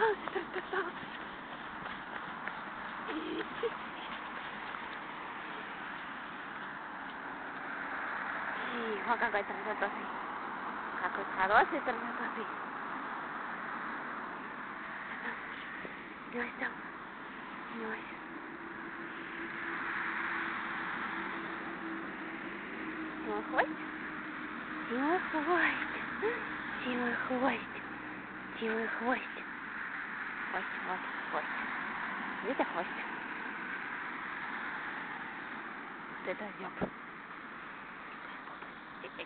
Розтоптався, розтоптався. Тихо, какой трансатовый. Какой хороший трансатовый. Нёсь там. Нёсь. Симой хвост? Симой хвост. Симой хвост. Симой хвост. Хвост, вот, хвост. Где-то хвост. Вот это зёб. Тихо,